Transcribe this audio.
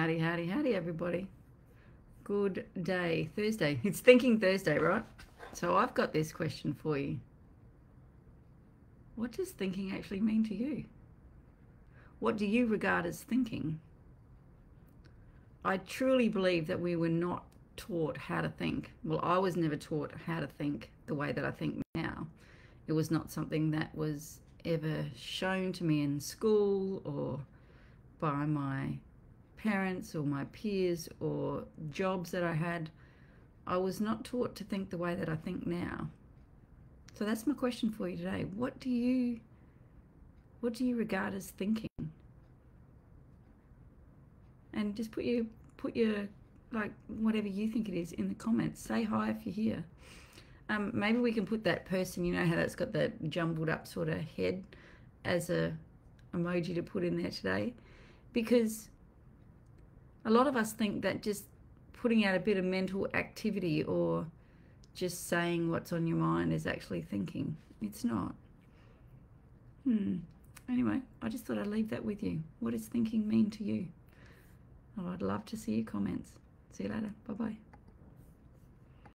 Howdy, howdy, howdy, everybody. Good day. Thursday. It's Thinking Thursday, right? So I've got this question for you. What does thinking actually mean to you? What do you regard as thinking? I truly believe that we were not taught how to think. Well, I was never taught how to think the way that I think now. It was not something that was ever shown to me in school or by my parents or my peers or jobs that I had, I was not taught to think the way that I think now. So that's my question for you today. What do you what do you regard as thinking? And just put your put your like whatever you think it is in the comments. Say hi if you're here. Um, maybe we can put that person, you know how that's got that jumbled up sort of head as a emoji to put in there today because a lot of us think that just putting out a bit of mental activity or just saying what's on your mind is actually thinking. It's not. Hmm. Anyway, I just thought I'd leave that with you. What does thinking mean to you? Oh, I'd love to see your comments. See you later. Bye bye.